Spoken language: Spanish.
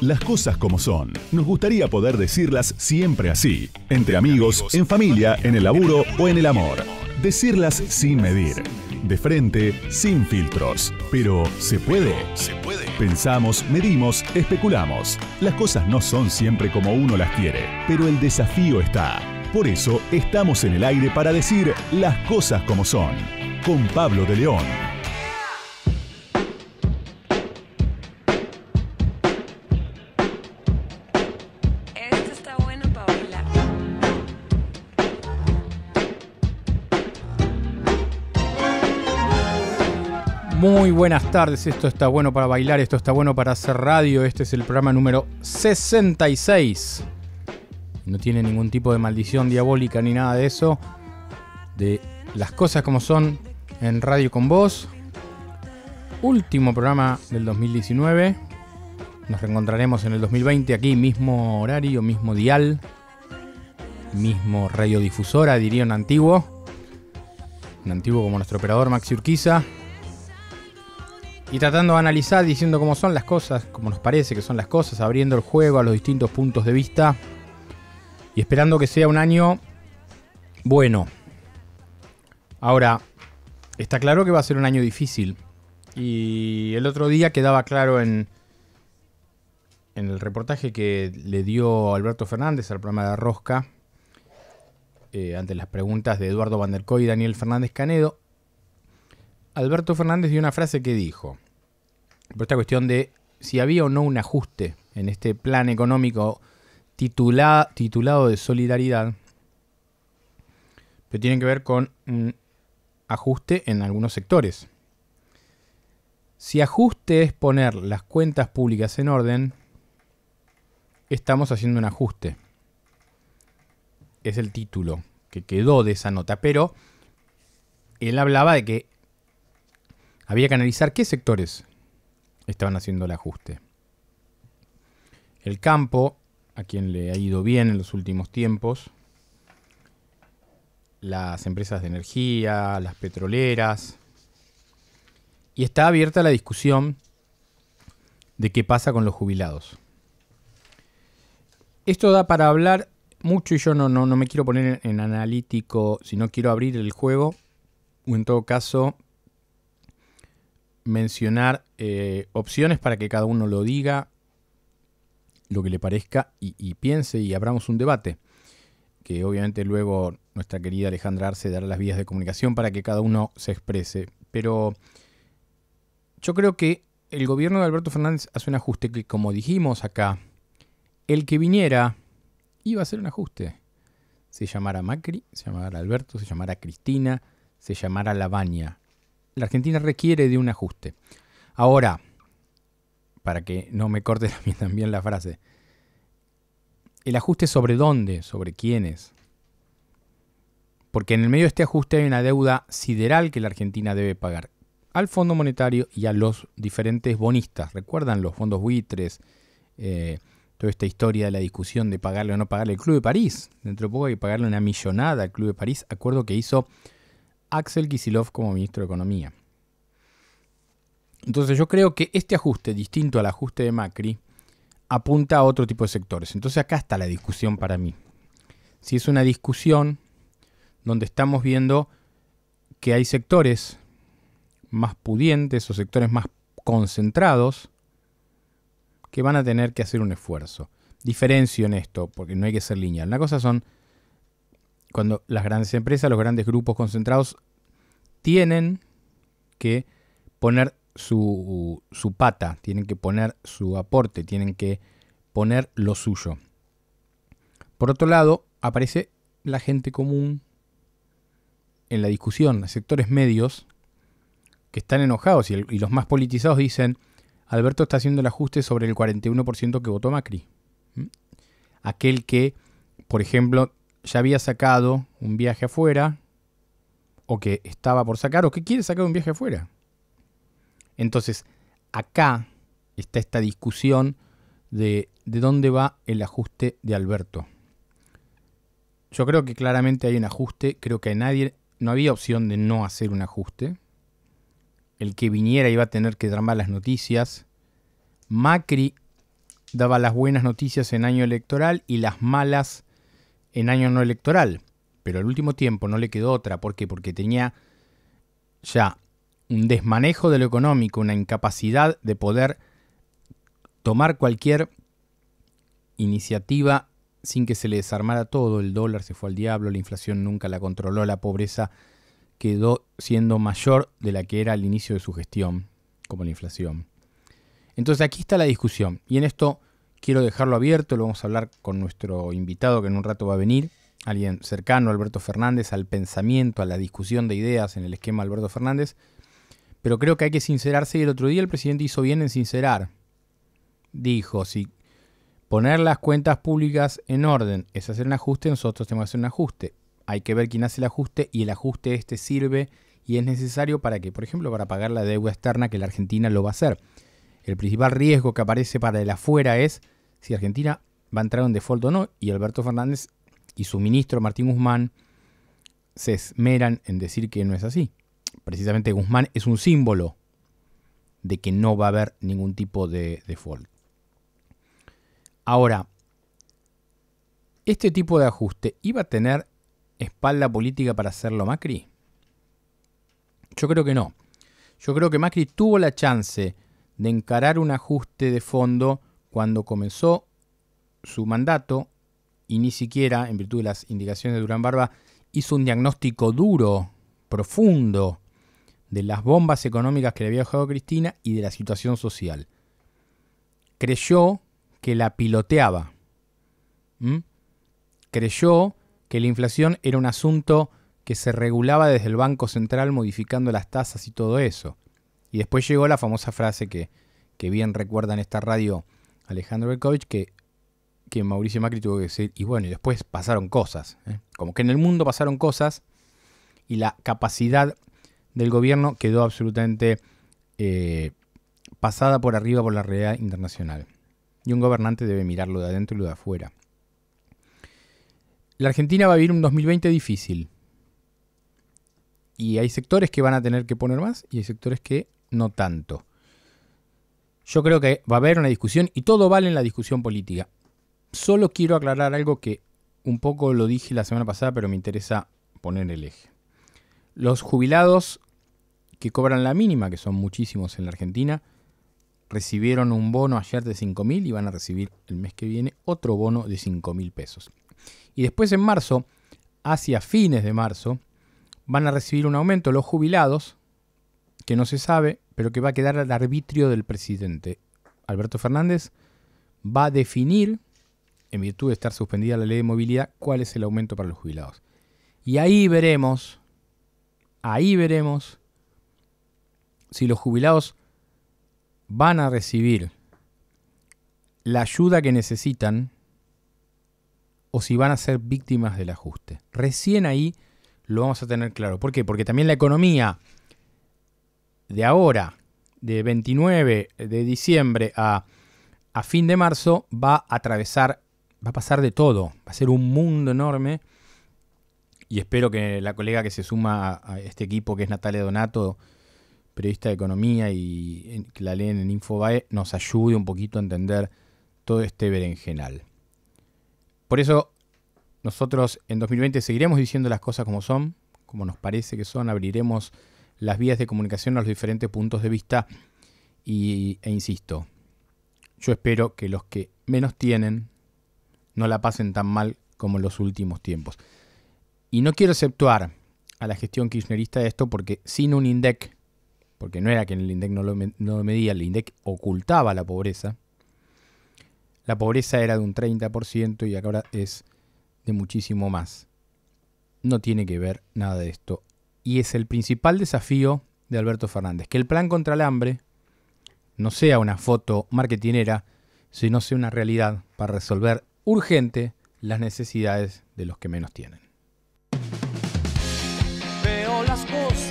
las cosas como son. Nos gustaría poder decirlas siempre así, entre amigos, en familia, en el laburo o en el amor. Decirlas sin medir, de frente, sin filtros. Pero, ¿se puede? ¿Se puede? Pensamos, medimos, especulamos. Las cosas no son siempre como uno las quiere, pero el desafío está. Por eso estamos en el aire para decir las cosas como son. Con Pablo de León. Muy buenas tardes, esto está bueno para bailar, esto está bueno para hacer radio, este es el programa número 66. No tiene ningún tipo de maldición diabólica ni nada de eso. De las cosas como son en Radio con Vos. Último programa del 2019. Nos reencontraremos en el 2020 aquí, mismo horario, mismo dial, mismo radiodifusora, diría un antiguo. Un antiguo como nuestro operador Maxi Urquiza. Y tratando de analizar, diciendo cómo son las cosas, como nos parece que son las cosas, abriendo el juego a los distintos puntos de vista y esperando que sea un año bueno. Ahora, está claro que va a ser un año difícil. Y el otro día quedaba claro en, en el reportaje que le dio Alberto Fernández al programa de Rosca, eh, ante las preguntas de Eduardo Van der Koy y Daniel Fernández Canedo, Alberto Fernández dio una frase que dijo, por esta cuestión de si había o no un ajuste en este plan económico titula- titulado de solidaridad, pero tiene que ver con un ajuste en algunos sectores. Si ajuste es poner las cuentas públicas en orden, estamos haciendo un ajuste. Es el título que quedó de esa nota, pero él hablaba de que había que analizar qué sectores estaban haciendo el ajuste. El campo, a quien le ha ido bien en los últimos tiempos, las empresas de energía, las petroleras, y está abierta la discusión de qué pasa con los jubilados. Esto da para hablar mucho y yo no, no, no me quiero poner en analítico, sino quiero abrir el juego, o en todo caso mencionar eh, opciones para que cada uno lo diga, lo que le parezca y, piense y abramos un debate. Que obviamente luego nuestra querida Alejandra Arce dará las vías de comunicación para que cada uno se exprese. Pero yo creo que el gobierno de Alberto Fernández hace un ajuste que, como dijimos acá, el que viniera iba a hacer un ajuste. Se llamara Macri, se llamara Alberto, se llamara Cristina, se llamara Lavagna. La Argentina requiere de un ajuste. Ahora, para que no me corte también, también la frase, ¿el ajuste sobre dónde? ¿Sobre quiénes? Porque en el medio de este ajuste hay una deuda sideral que la Argentina debe pagar al Fondo Monetario y a los diferentes bonistas. ¿Recuerdan los fondos buitres? Eh, toda esta historia de la discusión de pagarle o no pagarle al Club de París. Dentro de poco hay que pagarle una millonada al Club de París. Acuerdo que hizo Axel Kisilov como ministro de Economía. Entonces yo creo que este ajuste, distinto al ajuste de Macri, apunta a otro tipo de sectores. Entonces acá está la discusión para mí. Si es una discusión donde estamos viendo que hay sectores más pudientes o sectores más concentrados que van a tener que hacer un esfuerzo. Diferencio en esto, porque no hay que ser lineal. Una cosa son cuando las grandes empresas, los grandes grupos concentrados tienen que poner su, su, pata, tienen que poner su aporte, tienen que poner lo suyo. Por otro lado, aparece la gente común en la discusión, sectores medios que están enojados y, los más politizados dicen, Alberto está haciendo el ajuste sobre el 41% que votó Macri. ¿Mm? Aquel que, por ejemplo, ya había sacado un viaje afuera, o que estaba por sacar, o que quiere sacar un viaje afuera. Entonces, acá está esta discusión de, de dónde va el ajuste de Alberto. Yo creo que claramente hay un ajuste, creo que a nadie, no había opción de no hacer un ajuste. El que viniera iba a tener que dar malas noticias. Macri daba las buenas noticias en año electoral y las malas en año no electoral. Pero al último tiempo no le quedó otra. ¿Por qué? Porque tenía ya un desmanejo de lo económico, una incapacidad de poder tomar cualquier iniciativa sin que se le desarmara todo. El dólar se fue al diablo, la inflación nunca la controló, la pobreza quedó siendo mayor de la que era al inicio de su gestión, como la inflación. Entonces aquí está la discusión y en esto quiero dejarlo abierto, lo vamos a hablar con nuestro invitado que en un rato va a venir, alguien cercano Alberto Fernández, al pensamiento, a la discusión de ideas en el esquema Alberto Fernández, pero creo que hay que sincerarse y el otro día el presidente hizo bien en sincerar. Dijo, si poner las cuentas públicas en orden es hacer un ajuste, nosotros tenemos que hacer un ajuste hay que ver quién hace el ajuste y el ajuste este sirve y es necesario para que, por ejemplo, para pagar la deuda externa que la Argentina lo va a hacer. El principal riesgo que aparece para el afuera es si Argentina va a entrar en default o no y Alberto Fernández y su ministro Martín Guzmán se esmeran en decir que no es así. Precisamente Guzmán es un símbolo de que no va a haber ningún tipo de default. Ahora, este tipo de ajuste iba a tener espalda política para hacerlo Macri? Yo creo que no. Yo creo que Macri tuvo la chance de encarar un ajuste de fondo cuando comenzó su mandato y ni siquiera, en virtud de las indicaciones de Durán Barba, hizo un diagnóstico duro, profundo, de las bombas económicas que le había dejado Cristina y de la situación social. Creyó que la piloteaba. Creyó que la inflación era un asunto que se regulaba desde el Banco Central modificando las tasas y todo eso. Y después llegó la famosa frase que, que bien recuerda en esta radio Alejandro Berkovich, que, que Mauricio Macri tuvo que decir, y bueno, y después pasaron cosas. ¿eh? Como que en el mundo pasaron cosas y la capacidad del gobierno quedó absolutamente eh, pasada por arriba por la realidad internacional. Y un gobernante debe mirarlo de adentro y lo de afuera. La Argentina va a vivir un 2020 difícil. Y hay sectores que van a tener que poner más y hay sectores que no tanto. Yo creo que va a haber una discusión y todo vale en la discusión política. Solo quiero aclarar algo que un poco lo dije la semana pasada, pero me interesa poner el eje. Los jubilados que cobran la mínima, que son muchísimos en la Argentina, recibieron un bono ayer de 5 mil y van a recibir el mes que viene otro bono de 5 mil pesos. Y después en marzo, hacia fines de marzo, van a recibir un aumento los jubilados, que no se sabe, pero que va a quedar al arbitrio del presidente. Alberto Fernández va a definir, en virtud de estar suspendida la ley de movilidad, cuál es el aumento para los jubilados. Y ahí veremos, ahí veremos si los jubilados van a recibir la ayuda que necesitan o si van a ser víctimas del ajuste. Recién ahí lo vamos a tener claro. ¿Por qué? Porque también la economía de ahora, de 29 de diciembre a, fin de marzo, va a atravesar, va a pasar de todo. Va a ser un mundo enorme. Y espero que la colega que se suma a este equipo, que es Natalia Donato, periodista de economía y que la leen en Infobae, nos ayude un poquito a entender todo este berenjenal. Por eso nosotros en 2020 seguiremos diciendo las cosas como son, como nos parece que son, abriremos las vías de comunicación a los diferentes puntos de vista y, e insisto, yo espero que los que menos tienen no la pasen tan mal como en los últimos tiempos. Y no quiero exceptuar a la gestión kirchnerista de esto porque sin un INDEC, porque no era que el INDEC no lo, no lo medía, el INDEC ocultaba la pobreza, la pobreza era de un 30% y ahora es de muchísimo más. No tiene que ver nada de esto. Y es el principal desafío de Alberto Fernández, que el plan contra el hambre no sea una foto marketinera, sino sea una realidad para resolver urgente las necesidades de los que menos tienen. Veo las cosas